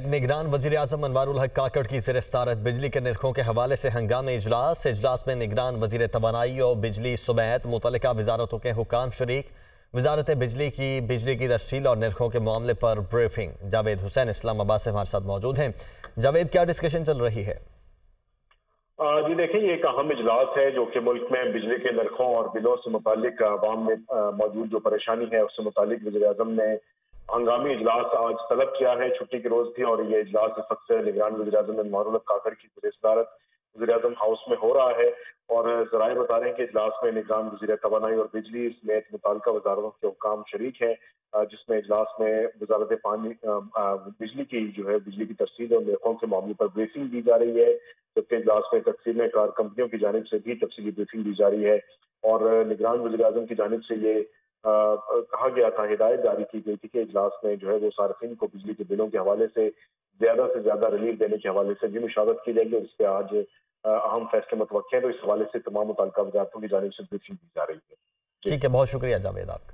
निगरान वज़ीर अजम अनवारुल हक काकड़ की सिरस्तारत बिजली के निर्खों के हवाले से हंगामे इजलास। इजलास में निगरान वज़ीर तोानाई और बिजली सुमैत मुतल वजारतों के हुकाम शरीक। वजारत बिजली की बिजली की तफसील और निर्खों के मामले पर ब्रीफिंग। जावेद हुसैन, इस्लामाबाद से हमारे साथ मौजूद हैं। जावेद, क्या डिस्कशन चल रही है? जी देखें ये एक अहम इजलास है जो कि मुल्क में बिजली के नरखों और बिलों से मुतालिक आवाम में मौजूद जो परेशानी है, उससे मुतालिक वजी अजम ने हंगामी इजलास आज तलब किया है। छुट्टी के रोज थी और ये इजलास इस वक्त निगरान वजी अजम मारूल काकर की सदारत वजी अजम हाउस में हो रहा है और जराए बता रहे हैं कि इजलास में निगरान वजी तोानाई और बिजली समेत मुतल वजारतों के हुकाम शरीक है जिसमें इजलास में वजारत पानी बिजली की जो है, बिजली की तफसील और नेकों के मामले पर ब्रीफिंग दी जा रही है, जबकि इजलास में तकसीम कार कंपनियों की जानब से भी तफसीली ब्रीफिंग दी जा रही है और निगरान वजी अजम की जानब से ये कहा गया था, हिदायत जारी की गई थी कि इजलास में जो है वो सार्फिन को बिजली के बिलों के हवाले से ज़्यादा से ज़्यादा रिलीफ देने के हवाले से भी मुशावत की जाएगी और इस पर आज अहम फैसले मुतव हैं। तो इस हवाले से तमाम मुतल वजारतों की जानब से ब्रीफिंग दी जा रही है। ठीक है, बहुत शुक्रिया जावेद आपका।